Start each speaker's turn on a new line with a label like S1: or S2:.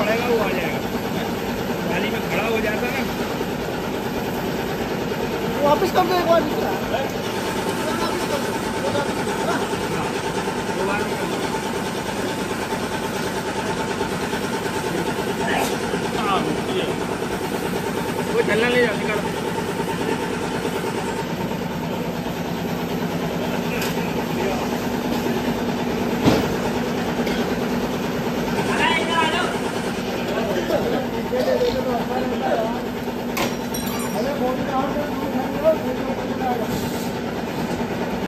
S1: पड़ेगा वो आ जाएगा। पानी में खड़ा हो जाता है ना। वापस
S2: कर दो एक बार।
S1: हाँ, चलना नहीं जाती कर 何だって言ってんだろ。